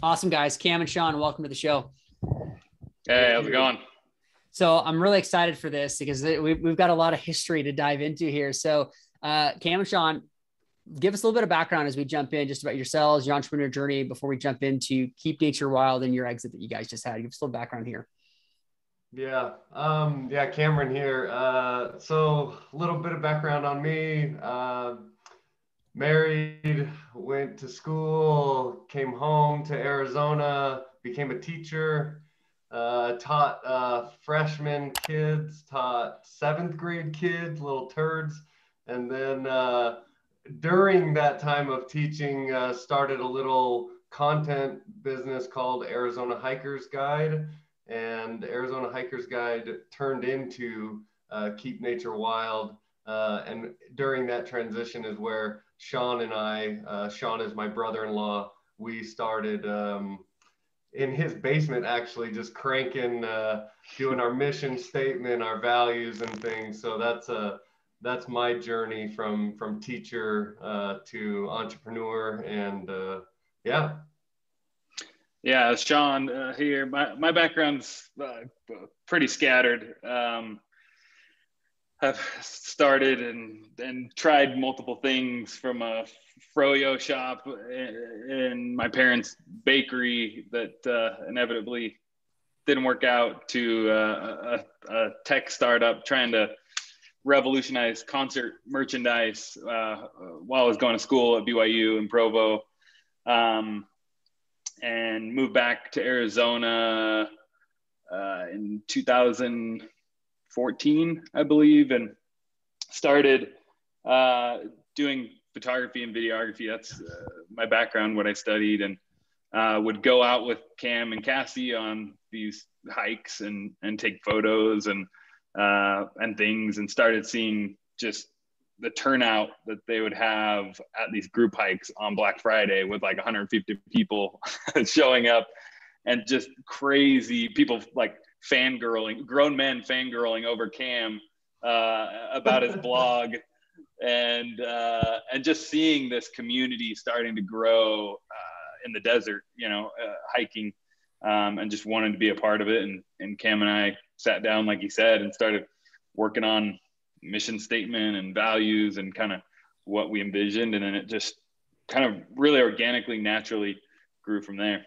Awesome, guys. Cam and Sean, welcome to the show. Hey, how's it going? So I'm really excited for this because we've, we've got a lot of history to dive into here. So uh, Cam and Sean, give us a little bit of background as we jump in just about yourselves, your entrepreneur journey before we jump into Keep Nature Wild and your exit that you guys just had. Give us a little background here. Yeah, um, yeah, Cameron here. Uh, so a little bit of background on me. Uh, married, went to school, came home to Arizona, became a teacher, uh, taught uh, freshman kids, taught seventh grade kids, little turds, and then uh, during that time of teaching, uh, started a little content business called Arizona Hikers Guide, and Arizona Hikers Guide turned into uh, Keep Nature Wild. Uh, and during that transition is where Sean and I, uh, Sean is my brother-in-law, we started um, in his basement actually just cranking, uh, doing our mission statement, our values and things. So that's a that's my journey from from teacher uh, to entrepreneur and uh, yeah. Yeah sean uh, here my, my background's uh, pretty scattered. Um, I've started and and tried multiple things from a froyo shop in my parents' bakery that uh, inevitably didn't work out to uh, a, a, tech startup trying to revolutionize concert merchandise uh, while I was going to school at BYU in Provo, um, and moved back to Arizona uh, in 2000- 14, I believe, and started uh, doing photography and videography. That's uh, my background, what I studied, and uh, would go out with Cam and Cassie on these hikes and and take photos and uh, and things, and started seeing just the turnout that they would have at these group hikes on Black Friday with like 150 people showing up and just crazy people like fangirling, grown men fangirling over Cam uh, about his blog and uh, and just seeing this community starting to grow uh, in the desert, you know, uh, hiking um, and just wanting to be a part of it. And, and Cam and I sat down, like he said, and started working on mission statement and values and kind of what we envisioned. And then it just kind of really organically, naturally grew from there.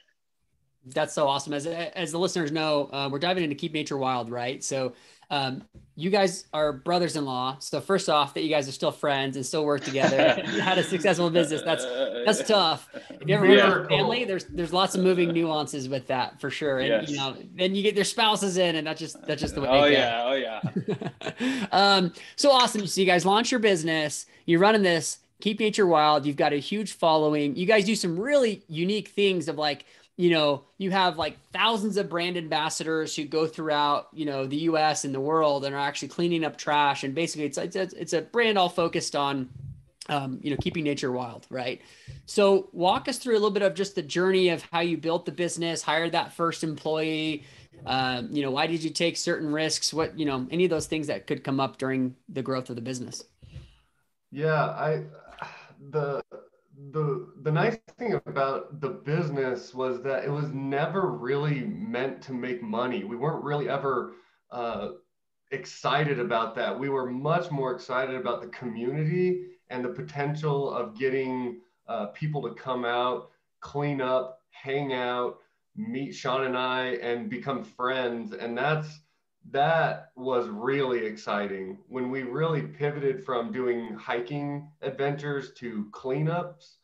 That's so awesome. As, as the listeners know, uh, we're diving into Keep Nature Wild, right? So um, you guys are brothers-in-law. So first off, that you guys are still friends and still work together, had a successful business. That's that's tough. If you ever yeah. work with family, there's there's lots of moving nuances with that for sure. And yes. you know, then you get their spouses in, and that's just that's just the way. Oh yeah, oh yeah. um, so awesome. So you guys launch your business. You're running this. Keep Nature Wild. You've got a huge following. You guys do some really unique things of like you know, you have like thousands of brand ambassadors who go throughout, you know, the US and the world and are actually cleaning up trash. And basically it's, it's, it's a brand all focused on, um, you know, keeping nature wild. Right. So walk us through a little bit of just the journey of how you built the business, hired that first employee, um, you know, why did you take certain risks? What, you know, any of those things that could come up during the growth of the business? Yeah. I, the, the the nice thing about the business was that it was never really meant to make money. We weren't really ever uh, excited about that. We were much more excited about the community and the potential of getting uh, people to come out, clean up, hang out, meet Sean and I, and become friends. And that's that was really exciting when we really pivoted from doing hiking adventures to cleanups.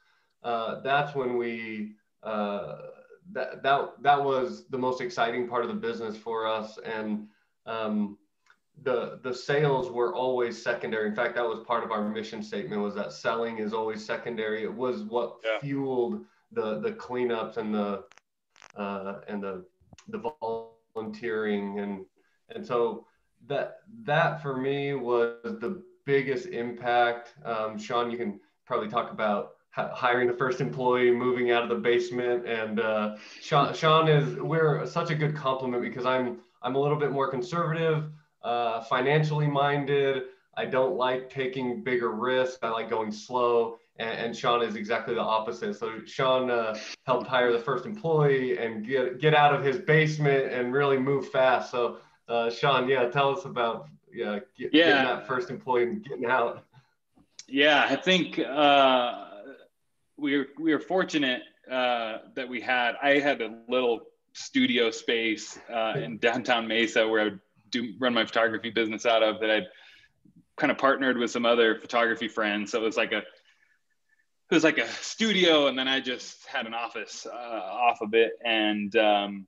Uh, that's when we uh, that that that was the most exciting part of the business for us, and um, the the sales were always secondary. In fact, that was part of our mission statement was that selling is always secondary. It was what yeah. fueled the the cleanups and the uh, and the the volunteering and and so that that for me was the biggest impact. Um, Sean, you can probably talk about hiring the first employee, moving out of the basement, and uh, Sean, Sean is we're such a good complement because I'm I'm a little bit more conservative, uh, financially minded. I don't like taking bigger risks. I like going slow. And, and Sean is exactly the opposite. So Sean uh, helped hire the first employee and get get out of his basement and really move fast. So uh, Sean, yeah, tell us about yeah, get, yeah. getting that first employee and getting out. Yeah, I think uh, we were we were fortunate uh, that we had. I had a little studio space uh, in downtown Mesa where I would do run my photography business out of that I'd kind of partnered with some other photography friends. So it was like a it was like a studio, and then I just had an office uh, off of it, and um,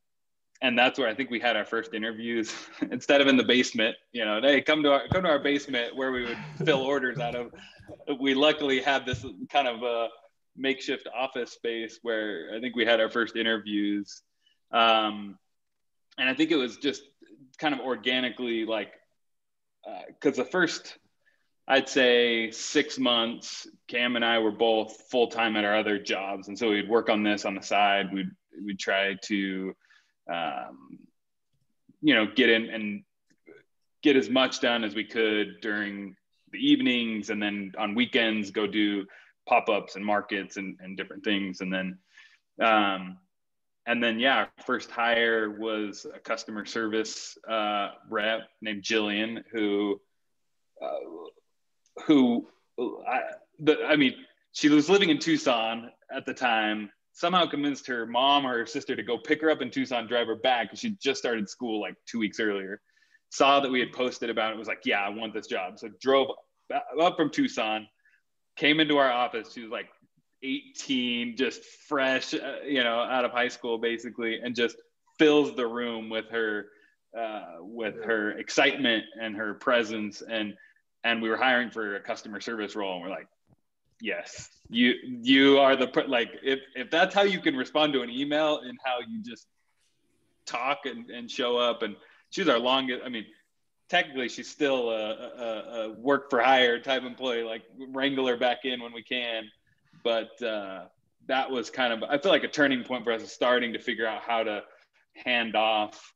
and that's where I think we had our first interviews instead of in the basement. You know, hey, come to our come to our basement where we would fill orders out of. We luckily had this kind of a makeshift office space where I think we had our first interviews, um, and I think it was just kind of organically like because uh, the first I'd say six months, Cam and I were both full time at our other jobs, and so we'd work on this on the side. We'd we'd try to, um, you know, get in and get as much done as we could during the evenings, and then on weekends go do pop ups and markets and, and different things, and then, um, and then yeah, first hire was a customer service uh, rep named Jillian who. Uh, who I, the, I mean, she was living in Tucson at the time. Somehow convinced her mom or her sister to go pick her up in Tucson, drive her back because she just started school like two weeks earlier. Saw that we had posted about it, was like, "Yeah, I want this job." So drove up from Tucson, came into our office. She was like 18, just fresh, uh, you know, out of high school basically, and just fills the room with her uh, with her excitement and her presence and and we were hiring for a customer service role and we're like yes you you are the like if if that's how you can respond to an email and how you just talk and, and show up and she's our longest i mean technically she's still a, a, a work for hire type employee like wrangle her back in when we can but uh, that was kind of i feel like a turning point for us starting to figure out how to hand off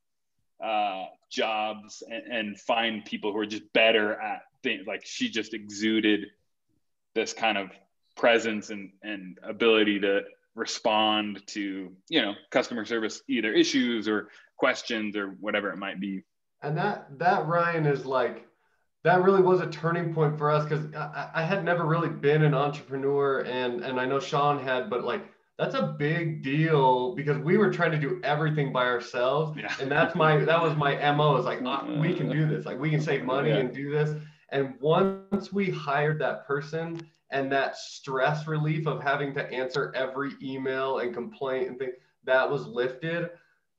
uh, jobs and, and, find people who are just better at things. Like she just exuded this kind of presence and, and ability to respond to, you know, customer service, either issues or questions or whatever it might be. And that, that Ryan is like, that really was a turning point for us because I, I had never really been an entrepreneur and, and I know Sean had, but like that's a big deal because we were trying to do everything by ourselves yeah. and that's my that was my mo is like oh, we can do this like we can save money yeah. and do this and once we hired that person and that stress relief of having to answer every email and complaint and thing that was lifted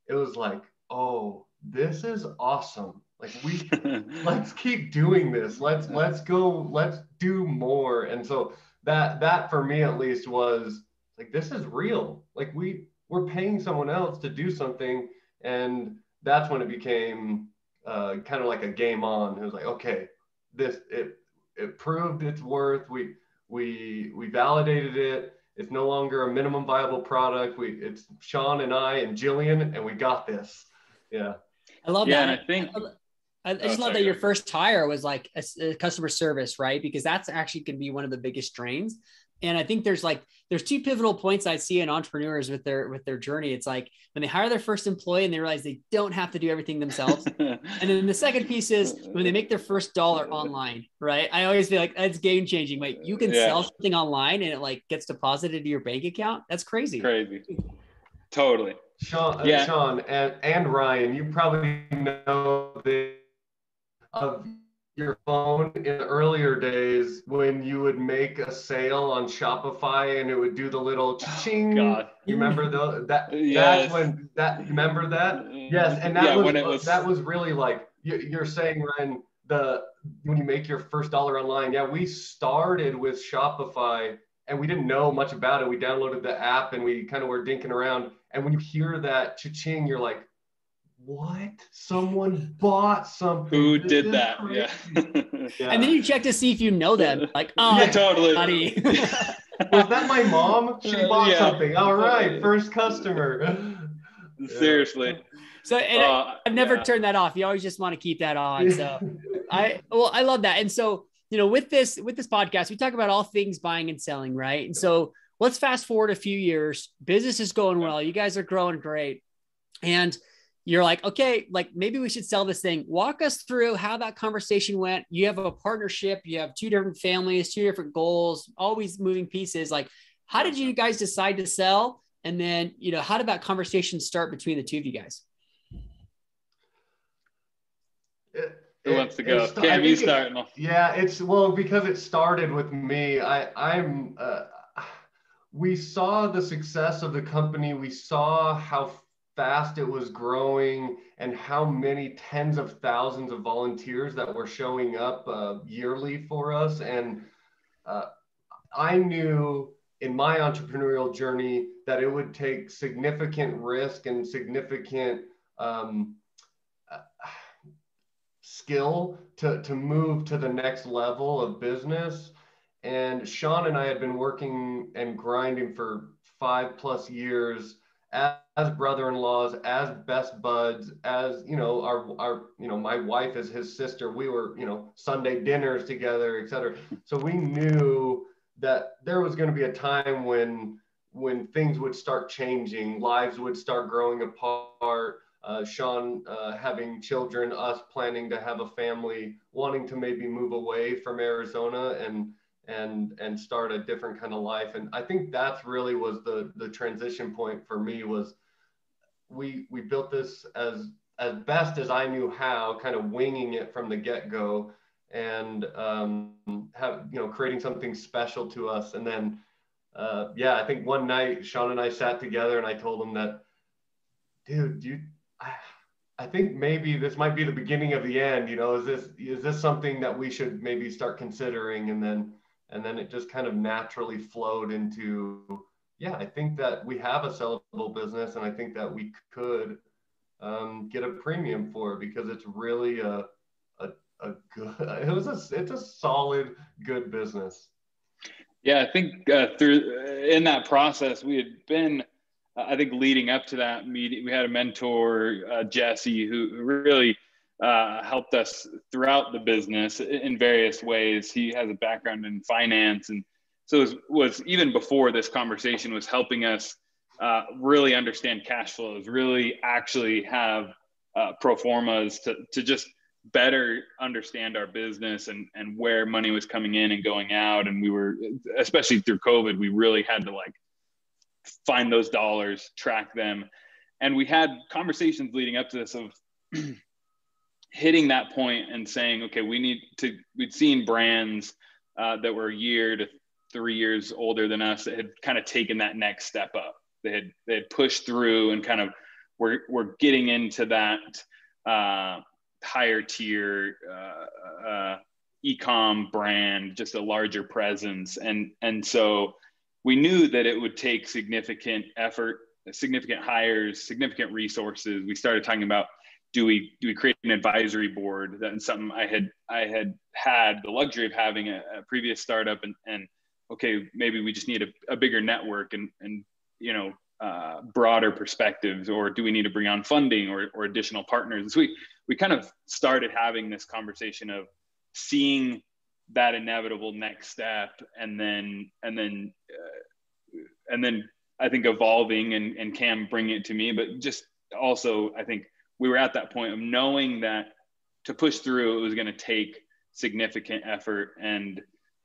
it was like oh this is awesome. Like we let's keep doing this. Let's let's go let's do more. And so that that for me at least was like this is real. Like we we're paying someone else to do something. And that's when it became uh, kind of like a game on. It was like okay this it it proved its worth. We we we validated it. It's no longer a minimum viable product. We it's sean and i and jillian and we got this. Yeah. I love yeah, that. and i think I, I just oh, love that your first hire was like a, a, customer service, right? Because that's actually can be one of the biggest drains and i think there's like there's two pivotal points i see in entrepreneurs with their with their journey. It's like when they hire their first employee and they realize they don't have to do everything themselves. And then the second piece is when they make their first dollar online right? I always feel like that's game changing like you can yeah. sell something online and it like gets deposited to your bank account? That's crazy. Crazy. Totally. Sean uh, yeah. sean and, and ryan you probably know the of your phone in the earlier days when you would make a sale on Shopify and it would do the little oh, ching. God. You remember the, that? Yes. That's when that. Remember that? Yes, and that yeah, was, was, that was really like you're saying, Ryan. The when you make your first dollar online, yeah, we started with Shopify and we didn't know much about it. We downloaded the app and we kind of were dinking around. And when you hear that cha-ching, you're like, what? Someone bought something. Who this did that? Yeah. yeah. And then you check to see if you know them. Like, oh, yeah, totally. Was that my mom? She uh, bought yeah. something. All right, first customer. Seriously. So and uh, I, have never yeah. turned that off. You always just want to keep that on. So I well, I love that. And so, you know, with this with this podcast, we talk about all things buying and selling, right? And so let's fast forward a few years. Business is going well. You guys are growing great. And you're like, okay, like maybe we should sell this thing. Walk us through how that conversation went. You have a partnership, you have two different families, two different goals, always moving pieces. Like, how did you guys decide to sell? And then, you know, how did that conversation start between the two of you guys? It, Who wants to go? Cam, you start. It, yeah, it's well because it started with me. I I'm uh, we saw the success of the company. We saw how fast it was growing and how many tens of thousands of volunteers that were showing up uh, yearly for us. And uh, I knew in my entrepreneurial journey that it would take significant risk and significant um, skill to, to move to the next level of business. And Sean and I had been working and grinding for five plus years as, as brother-in-laws, as best buds, as you know, our our you know, my wife is his sister. We were you know Sunday dinners together, etc. So we knew that there was going to be a time when when things would start changing, lives would start growing apart. Uh, Sean uh, having children, us planning to have a family, wanting to maybe move away from Arizona and and and start a different kind of life. And I think that's really was the the transition point for me was we we built this as as best as I knew how, kind of winging it from the get go and um, have you know creating something special to us. And then uh, yeah i think one night sean and i sat together and i told him that dude you I, I think maybe this might be the beginning of the end you know is this is this something that we should maybe start considering? And then and then it just kind of naturally flowed into yeah i think that we have a sellable business and i think that we could um, get a premium for it because it's really a a good it was a it's a solid good business. Yeah i think uh, through in that process we had been uh, i think leading up to that meeting we had a mentor uh, jesse who really uh, helped us throughout the business in various ways. He has a background in finance and so was, was even before this conversation was helping us uh, really understand cash flows really actually have uh, pro formas to, to just better understand our business and and where money was coming in and going out. And we were especially through covid we really had to like find those dollars track them. And we had conversations leading up to this of hitting that point and saying okay we need to we'd seen brands uh, that were a year to three years older than us that had kind of taken that next step up they had they had pushed through and kind of we're, we're getting into that uh, higher tier uh, uh, ecom brand, just a larger presence, and and so we knew that it would take significant effort, significant hires, significant resources. We started talking about do we do we create an advisory board? That's something I had I had had the luxury of having a, a previous startup, and and okay, maybe we just need a, a bigger network and and you know uh, broader perspectives, or do we need to bring on funding or, or additional partners? So we we kind of started having this conversation of seeing that inevitable next step, and then and then uh, and then I think evolving and and Cam bringing it to me, but just also I think we were at that point of knowing that to push through it was going to take significant effort and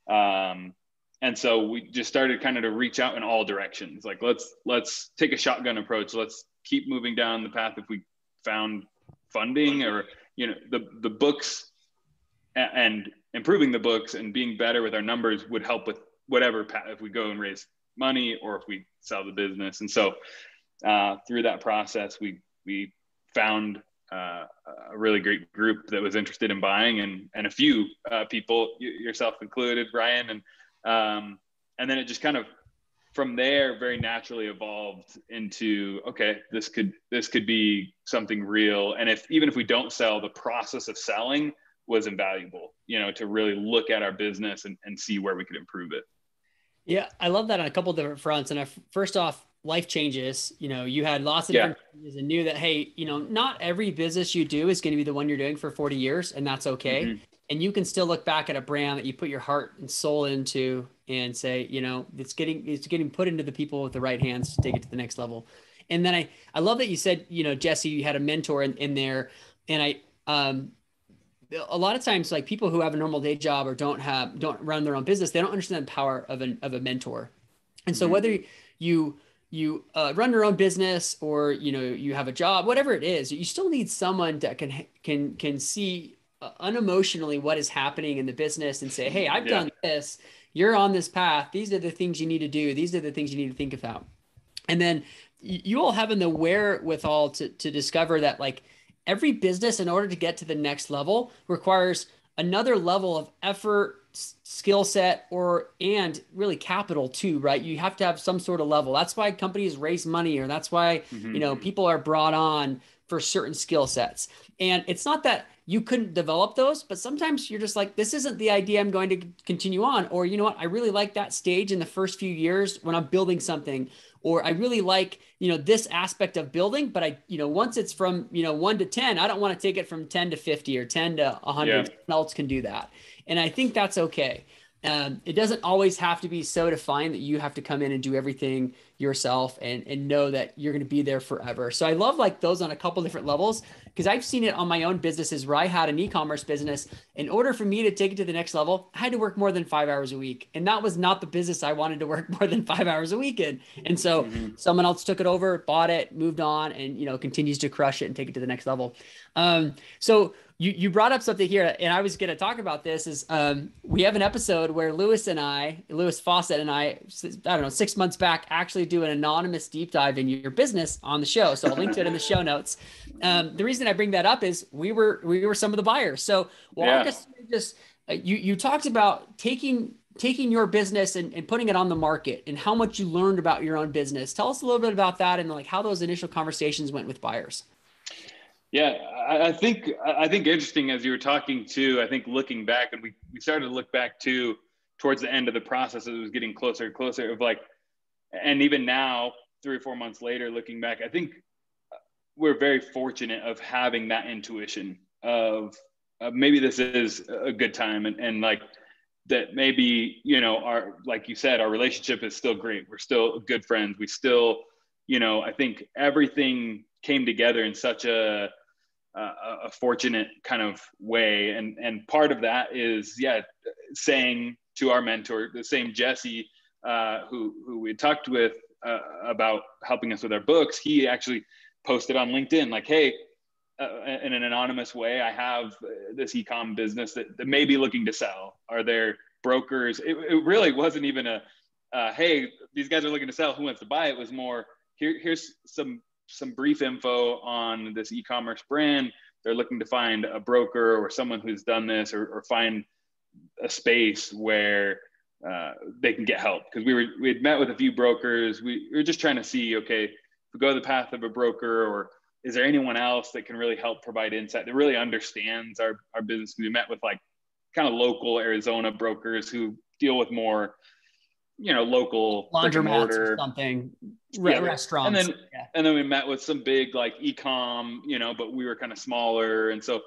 um, and so we just started kind of to reach out in all directions. Like let's let's take a shotgun approach. Let's keep moving down the path if we found funding or you know the the books and improving the books and being better with our numbers would help with whatever path if we go and raise money or if we sell the business. And so uh, through that process we we found uh, a really great group that was interested in buying and and a few uh, people yourself included Ryan and um, and then it just kind of from there very naturally evolved into okay this could this could be something real. And if even if we don't sell the process of selling was invaluable you know to really look at our business and, and see where we could improve it. Yeah i love that on a couple different fronts. And I, first off life changes. You know you had lots of yeah. different changes and knew that hey you know not every business you do is going to be the one you're doing for 40 years and that's okay. Mm-hmm and you can still look back at a brand that you put your heart and soul into and say, you know, it's getting it's getting put into the people with the right hands to take it to the next level. And then I I love that you said, you know, Jesse, you had a mentor in, in there, and I um a lot of times like people who have a normal day job or don't have don't run their own business they don't understand the power of an of a mentor and so mm-hmm. whether you you uh, run your own business or you know you have a job whatever it is you still need someone that can can can see unemotionally what is happening in the business and say hey i've yeah. done this. You're on this path. These are the things you need to do. These are the things you need to think about. And then you all having the wherewithal to to discover that like every business in order to get to the next level requires another level of effort skill set or and really capital too right? You have to have some sort of level. That's why companies raise money or that's why mm-hmm. you know people are brought on for certain skill sets. And it's not that you couldn't develop those but sometimes you're just like this isn't the idea i'm going to continue on or you know what i really like that stage in the first few years when i'm building something or I really like, you know, this aspect of building, but I, you know, once it's from, you know, one to 10, I don't want to take it from 10 to 50 or 10 to 100. Yeah. Else can do that. And I think that's okay. Um, it doesn't always have to be so defined that you have to come in and do everything yourself and, and know that you're going to be there forever. So I love like those on a couple different levels because I've seen it on my own businesses where I had an e-commerce business. In order for me to take it to the next level, I had to work more than five hours a week. And that was not the business I wanted to work more than five hours a week in. And so mm-hmm. someone else took it over, bought it, moved on, and you know, continues to crush it and take it to the next level. Um, so you you brought up something here, and I was going to talk about this. Is um, we have an episode where Lewis and I, Lewis Fawcett and I, I don't know, six months back, actually do an anonymous deep dive in your business on the show. So I'll link to it in the show notes. Um, the reason I bring that up is we were we were some of the buyers. So walk yeah. us just uh, you you talked about taking taking your business and, and putting it on the market and how much you learned about your own business. Tell us a little bit about that and like how those initial conversations went with buyers. Yeah, I think I think interesting as you were talking to. I think looking back, and we we started to look back to towards the end of the process as it was getting closer and closer. Of like, and even now, three or four months later, looking back, I think we're very fortunate of having that intuition of uh, maybe this is a good time, and and like that maybe you know our like you said, our relationship is still great. We're still good friends. We still, you know, I think everything came together in such a a fortunate kind of way. And and part of that is yeah, saying to our mentor, the same Jesse, uh, who who we talked with uh, about helping us with our books. He actually posted on LinkedIn like, hey. Uh, in an anonymous way, I have this ecom business that, that may be looking to sell. Are there brokers? It, it really wasn't even a, uh, hey, these guys are looking to sell. Who wants to buy? It was more here. Here's some some brief info on this e-commerce brand. They're looking to find a broker or someone who's done this or, or find a space where uh, they can get help. Because we were we had met with a few brokers. We, we were just trying to see, okay, if we go the path of a broker or is there anyone else that can really help provide insight that really understands our, our business? We met with like kind of local Arizona brokers who deal with more you know local laundromats or something. Re- yeah. restaurants and then yeah. and then we met with some big like ecom you know but we were kind of smaller. And so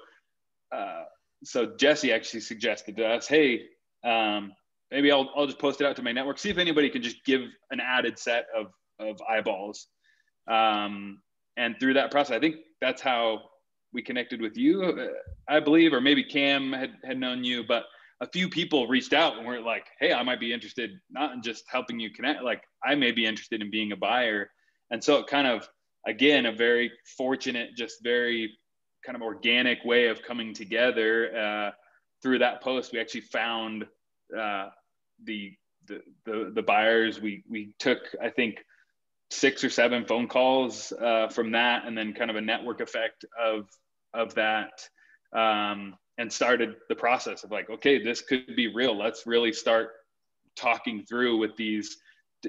uh, so jesse actually suggested to us hey um, maybe I'll, I'll just post it out to my network. See if anybody can just give an added set of of eyeballs. Um, and through that process i think that's how we connected with you i believe or maybe cam had, had known you but a few people reached out and were like, Hey, I might be interested not in just helping you connect, like I may be interested in being a buyer. And so it kind of, again, a very fortunate, just very kind of organic way of coming together. Uh, through that post, we actually found uh, the, the, the, the buyers. We, we took, I think, six or seven phone calls uh, from that, and then kind of a network effect of, of that. Um, and started the process of like, okay, this could be real. Let's really start talking through with these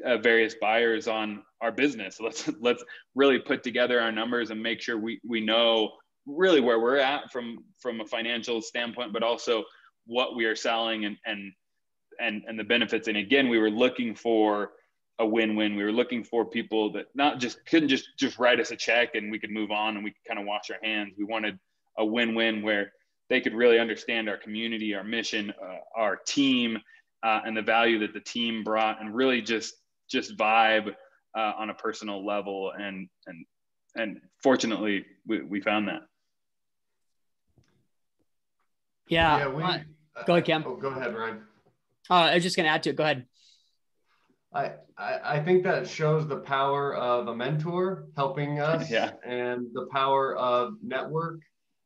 uh, various buyers on our business. Let's let's really put together our numbers and make sure we we know really where we're at from from a financial standpoint, but also what we are selling and and and and the benefits. And again, we were looking for a win-win. We were looking for people that not just couldn't just just write us a check and we could move on and we could kind of wash our hands. We wanted a win-win where they could really understand our community, our mission, uh, our team, uh, and the value that the team brought, and really just just vibe uh, on a personal level. And and and fortunately, we, we found that. Yeah. Yeah, we, uh, go ahead, Cam. Oh, go ahead, Ryan. Uh, I was just going to add to it. Go ahead. I, I, I think that shows the power of a mentor helping us Yeah. and the power of network.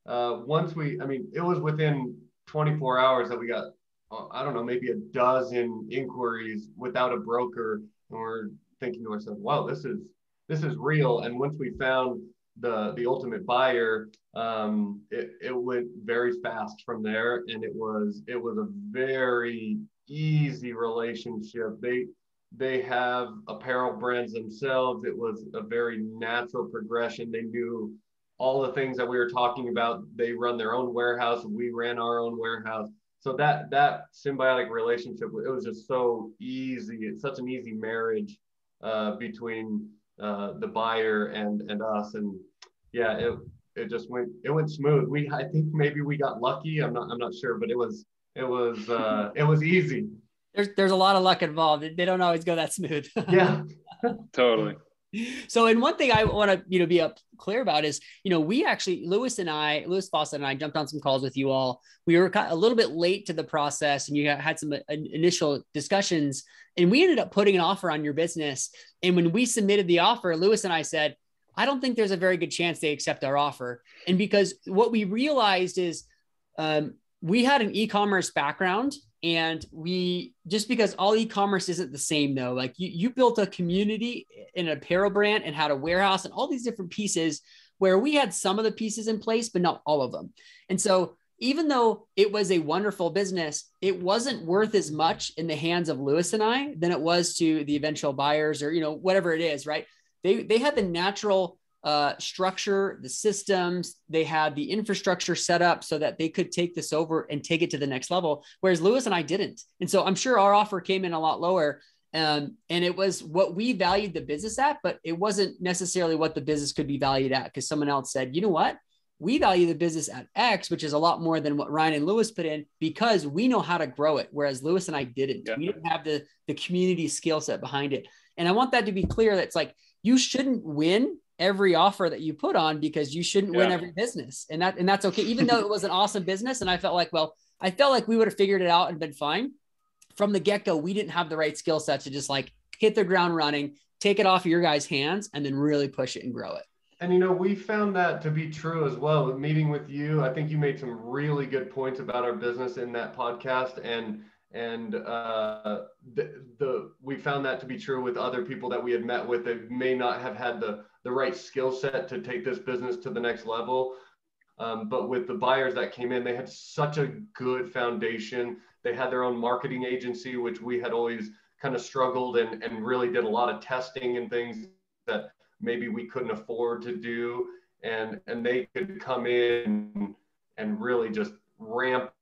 Uh, once we, I mean, it was within 24 hours that we got, uh, I don't know, maybe a dozen inquiries without a broker. And we're thinking to ourselves, wow, this is, this is real. And once we found the, the ultimate buyer, um, it, it went very fast from there. And it was, it was a very easy relationship. They, they have apparel brands themselves. It was a very natural progression. They knew all the things that we were talking about. They run their own warehouse. We ran our own warehouse. So that that symbiotic relationship, it was just so easy. It's such an easy marriage uh, between uh, the buyer and and us. And yeah, it it just went it went smooth. We I think maybe we got lucky. I'm not I'm not sure, but it was it was uh, it was easy. There's there's a lot of luck involved. They don't always go that smooth. Yeah. Totally. So and one thing i want to you know be up clear about is you know we actually lewis and i lewis fawcett and i jumped on some calls with you all. We were a little bit late to the process and you had some uh, initial discussions and we ended up putting an offer on your business. And when we submitted the offer lewis and i said i don't think there's a very good chance they accept our offer. And because what we realized is um, we had an e-commerce background and we just because all e-commerce isn't the same though like you, you built a community in an apparel brand and had a warehouse and all these different pieces where we had some of the pieces in place but not all of them. And so even though it was a wonderful business it wasn't worth as much in the hands of lewis and i than it was to the eventual buyers or you know whatever it is right? They they had the natural uh, structure, the systems, they had the infrastructure set up so that they could take this over and take it to the next level. Whereas Lewis and I didn't. And so I'm sure our offer came in a lot lower. Um, and it was what we valued the business at, but it wasn't necessarily what the business could be valued at because someone else said, you know what? We value the business at X, which is a lot more than what Ryan and Lewis put in because we know how to grow it. Whereas Lewis and I didn't. Yeah. We didn't have the, the community skill set behind it. And I want that to be clear. That's like, you shouldn't win every offer that you put on because you shouldn't yeah. win every business. And that and that's okay. Even though it was an awesome business and I felt like, well, I felt like we would have figured it out and been fine. From the get-go, we didn't have the right skill set to just like hit the ground running, take it off your guys' hands and then really push it and grow it. And you know, we found that to be true as well. Meeting with you, I think you made some really good points about our business in that podcast and and uh, the, the we found that to be true with other people that we had met with that may not have had the the right skill set to take this business to the next level. Um, but with the buyers that came in, they had such a good foundation. They had their own marketing agency, which we had always kind of struggled and, and really did a lot of testing and things that maybe we couldn't afford to do. And, and they could come in and really just ramp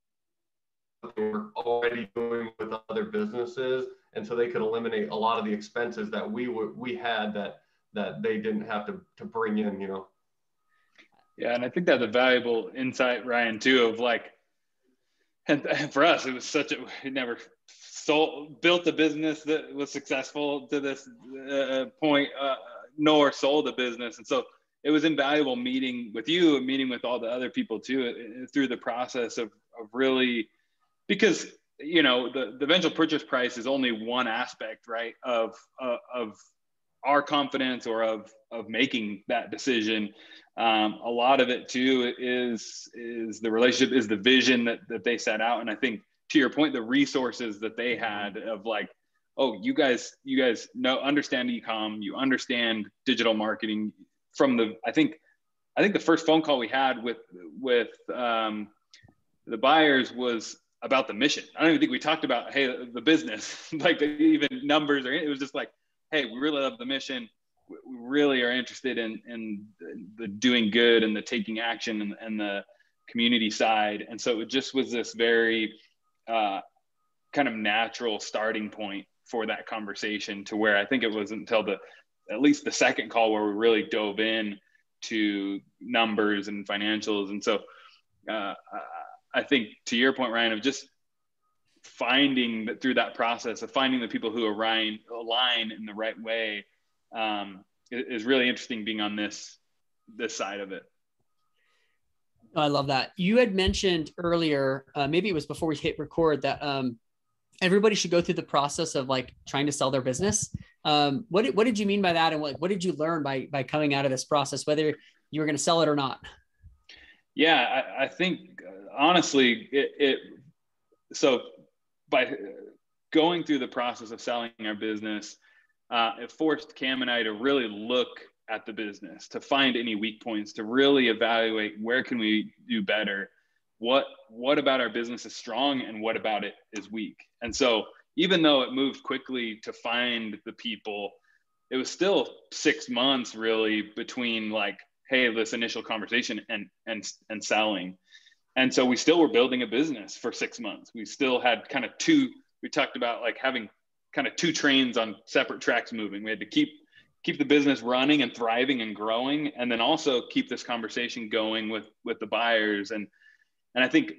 what they were already doing with other businesses. And so they could eliminate a lot of the expenses that we were, we had that that they didn't have to, to bring in, you know? Yeah. And I think that's a valuable insight, Ryan, too, of like, and, for us, it was such a, we never sold, built a business that was successful to this uh, point, uh, nor sold a business. And so it was invaluable meeting with you and meeting with all the other people too, uh, through the process of, of really, because you know the, the eventual purchase price is only one aspect right of uh, of our confidence or of of making that decision. Um, a lot of it too is is the relationship, is the vision that that they set out, and I think to your point, the resources that they had of like, oh, you guys, you guys know understand ecom, you understand digital marketing from the. I think, I think the first phone call we had with with um, the buyers was about the mission. I don't even think we talked about hey the business, like even numbers or it was just like hey, we really love the mission. We really are interested in, in the doing good and the taking action and, and the community side. And so it just was this very uh, kind of natural starting point for that conversation to where I think it was until the, at least the second call where we really dove in to numbers and financials. And so uh, I think to your point, Ryan, of just finding that through that process of finding the people who align align in the right way um, is really interesting being on this this side of it. I love that. You had mentioned earlier, uh, maybe it was before we hit record, that um, everybody should go through the process of like trying to sell their business. Um, what, what did you mean by that? And what, what did you learn by, by coming out of this process, whether you were going to sell it or not? Yeah, I, I think honestly, it, it, so by going through the process of selling our business, uh, it forced Cam and I to really look at the business, to find any weak points, to really evaluate where can we do better, what what about our business is strong and what about it is weak. And so even though it moved quickly to find the people, it was still six months really between like, hey, this initial conversation and and and selling. And so we still were building a business for six months. We still had kind of two, we talked about like having kind of two trains on separate tracks moving. We had to keep keep the business running and thriving and growing and then also keep this conversation going with with the buyers and and i think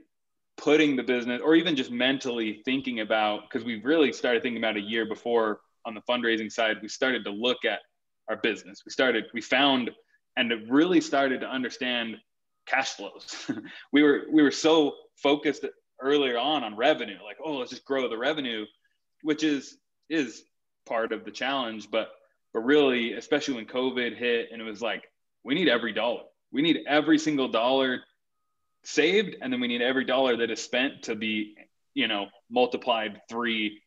putting the business or even just mentally thinking about because we really started thinking about a year before on the fundraising side we started to look at our business we started we found and really started to understand cash flows we were we were so focused earlier on on revenue like oh let's just grow the revenue which is is part of the challenge but but really, especially when COVID hit and it was like, we need every dollar. We need every single dollar saved. And then we need every dollar that is spent to be, you know, multiplied three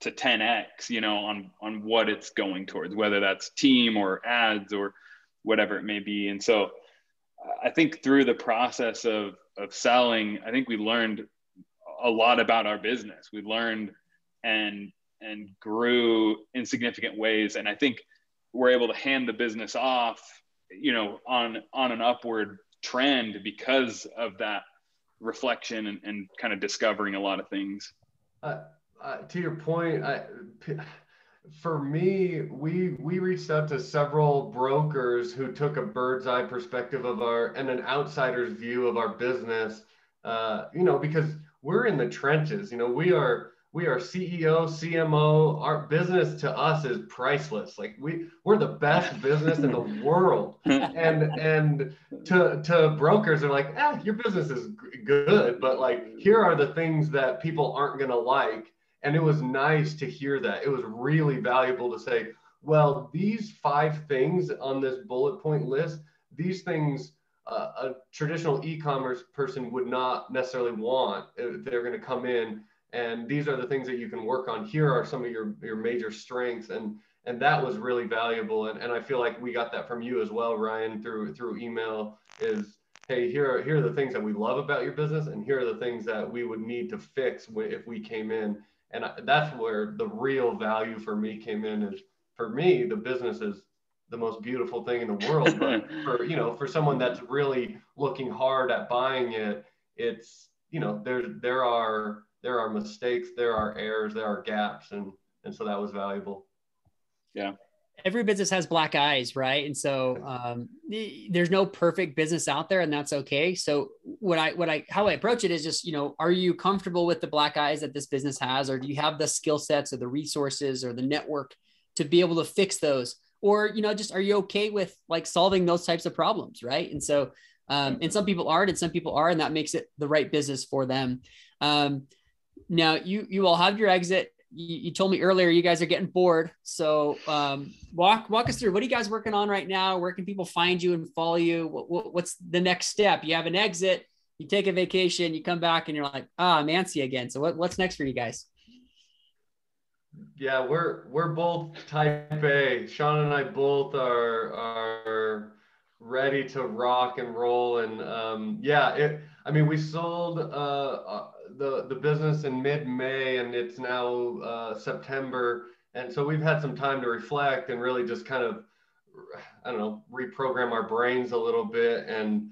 to 10x, you know, on, on what it's going towards, whether that's team or ads or whatever it may be. And so I think through the process of, of selling, I think we learned a lot about our business. We learned and and grew in significant ways. And I think we're able to hand the business off, you know, on on an upward trend because of that reflection and, and kind of discovering a lot of things. Uh, uh, to your point, I, for me, we we reached out to several brokers who took a bird's eye perspective of our and an outsider's view of our business. Uh, you know, because we're in the trenches. You know, we are we are CEO, CMO. Our business to us is priceless. Like we we're the best business in the world. And and to to brokers they're like, "Ah, your business is good, but like here are the things that people aren't going to like." And it was nice to hear that. It was really valuable to say, "Well, these five things on this bullet point list, these things uh, a traditional e-commerce person would not necessarily want they're going to come in. And these are the things that you can work on. Here are some of your your major strengths. And and that was really valuable. And, and i feel like we got that from you as well ryan through through email is hey here are, here are the things that we love about your business. And here are the things that we would need to fix if we came in and that's where the real value for me came in is for me the business is the most beautiful thing in the world but for you know for someone that's really looking hard at buying it it's you know there there are there are mistakes, there are errors, there are gaps, and and so that was valuable. Yeah. Every business has black eyes, right? And so um, there's no perfect business out there, and that's okay. So what I what I how I approach it is just you know, are you comfortable with the black eyes that this business has, or do you have the skill sets or the resources or the network to be able to fix those? Or you know, just are you okay with like solving those types of problems, right? And so um, and some people aren't, and some people are, and that makes it the right business for them. Um, now you you all have your exit. You, you, told me earlier you guys are getting bored. So um, walk walk us through. What are you guys working on right now? Where can people find you and follow you? What, what, what's the next step? You have an exit. You take a vacation. You come back and you're like, ah, I'm antsy again. So what, what's next for you guys? Yeah, we're we're both type A. Sean and I both are are ready to rock and roll. And um, yeah, it. I mean, we sold uh, the the business in mid May, and it's now uh, September, and so we've had some time to reflect and really just kind of I don't know reprogram our brains a little bit. And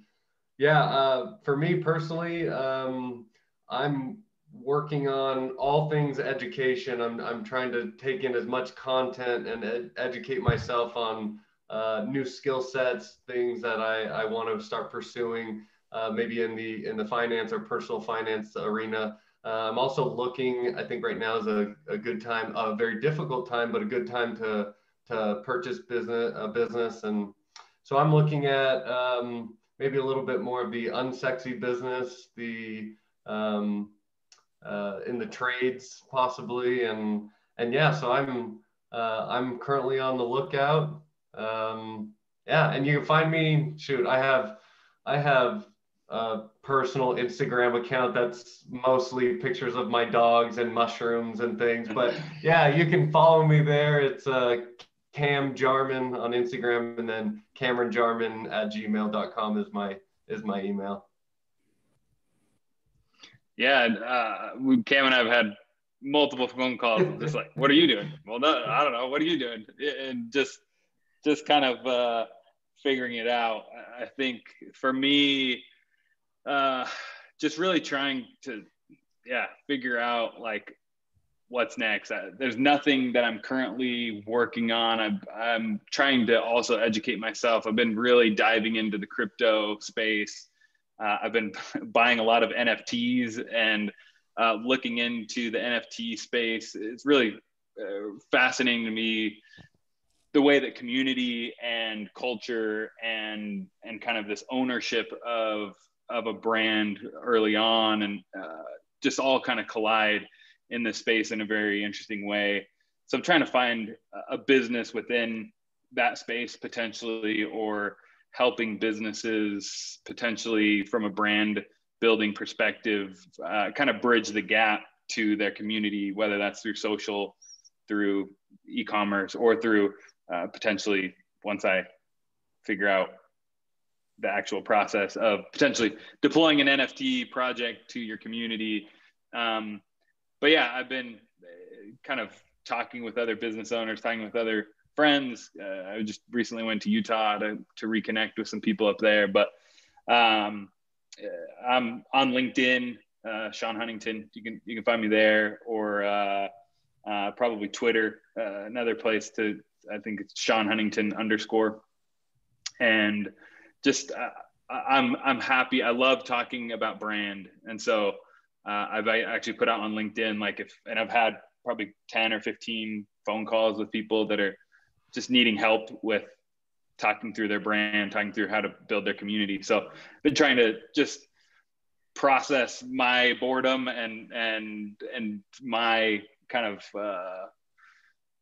yeah, uh, for me personally, um, I'm working on all things education. I'm I'm trying to take in as much content and ed- educate myself on uh, new skill sets, things that I, I want to start pursuing uh, maybe in the in the finance or personal finance arena. Uh, I'm also looking. I think right now is a, a good time, a very difficult time, but a good time to to purchase business a business. And so I'm looking at um, maybe a little bit more of the unsexy business, the um, uh, in the trades possibly, and and yeah. So I'm uh, I'm currently on the lookout. Um, yeah, and you can find me. Shoot, I have I have a personal Instagram account that's mostly pictures of my dogs and mushrooms and things. But yeah, you can follow me there. It's uh, Cam Jarman on Instagram, and then Cameron Jarman at gmail.com is my is my email. Yeah, uh, we, Cam and I have had multiple phone calls, just like, "What are you doing?" Well, no, I don't know. What are you doing? And just, just kind of uh, figuring it out. I think for me, uh, just really trying to, yeah, figure out like what's next. I, there's nothing that I'm currently working on. I'm, I'm trying to also educate myself. I've been really diving into the crypto space. Uh, I've been buying a lot of NFTs and uh, looking into the NFT space. It's really uh, fascinating to me the way that community and culture and and kind of this ownership of of a brand early on and uh, just all kind of collide in this space in a very interesting way. So I'm trying to find a business within that space potentially, or helping businesses potentially from a brand building perspective, uh, kind of bridge the gap to their community, whether that's through social, through e-commerce, or through uh, potentially once I figure out the actual process of potentially deploying an NFT project to your community. Um, but yeah, I've been uh, kind of talking with other business owners, talking with other friends. Uh, I just recently went to Utah to, to reconnect with some people up there, but um, uh, I'm on LinkedIn, uh, Sean Huntington. You can you can find me there, or uh, uh, probably Twitter. another place to I think it's Sean Huntington underscore, and just I'm I'm happy. I love talking about brand, and so uh, I've actually put out on LinkedIn, like if, and I've had probably 10 or 15 phone calls with people that are just needing help with talking through their brand, talking through how to build their community. So I've been trying to just process my boredom and, and, and my kind of, uh,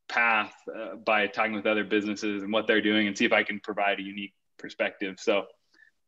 path uh, by talking with other businesses and what they're doing and see if I can provide a unique perspective. So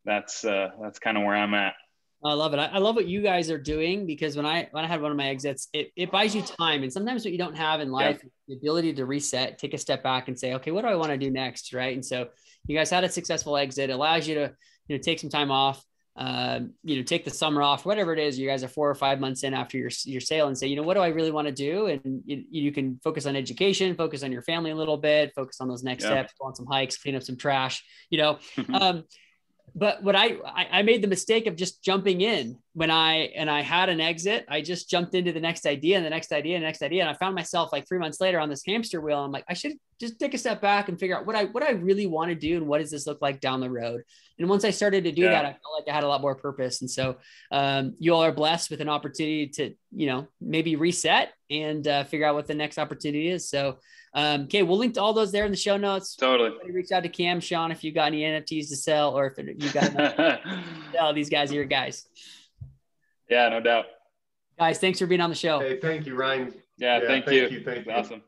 that's, uh, that's kind of where I'm at. I love it. I, I, love what you guys are doing because when I when I had one of my exits, it, it buys you time. And sometimes what you don't have in life, yeah. the ability to reset, take a step back and say, okay, what do I want to do next? Right. And so you guys had a successful exit, it allows you to, you know, take some time off, uh, you know, take the summer off, whatever it is. You guys are four or five months in after your, your sale and say, you know, what do I really want to do? And you, you can focus on education, focus on your family a little bit, focus on those next yeah. steps, go on some hikes, clean up some trash, you know, um, but what I, I, I made the mistake of just jumping in when I and I had an exit. I just jumped into the next idea and the next idea and the next idea, and I found myself like three months later on this hamster wheel. I'm like, I should just take a step back and figure out what I what I really want to do and what does this look like down the road. And once I started to do yeah. that, I felt like I had a lot more purpose. And so um, you all are blessed with an opportunity to you know maybe reset and uh, figure out what the next opportunity is. So um, okay, we'll link to all those there in the show notes. Totally. Reach out to Cam, Sean, if you got any NFTs to sell, or if you got sell, these guys are your guys. Yeah, no doubt. Guys, thanks for being on the show. Hey, thank you, Ryan. Yeah, yeah thank, thank, you. you. Thank you. Awesome.